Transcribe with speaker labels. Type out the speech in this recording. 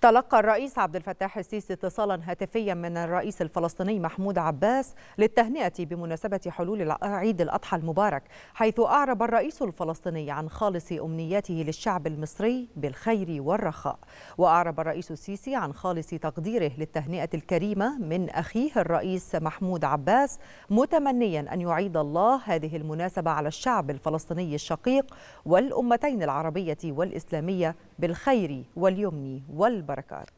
Speaker 1: تلقى الرئيس عبد الفتاح السيسي اتصالا هاتفيا من الرئيس الفلسطيني محمود عباس للتهنئة بمناسبة حلول عيد الأضحى المبارك حيث أعرب الرئيس الفلسطيني عن خالص أمنياته للشعب المصري بالخير والرخاء. وأعرب الرئيس السيسي عن خالص تقديره للتهنئة الكريمة من أخيه الرئيس محمود عباس متمنيا أن يعيد الله هذه المناسبة على الشعب الفلسطيني الشقيق والأمتين العربية والإسلامية بالخير واليمن والبركات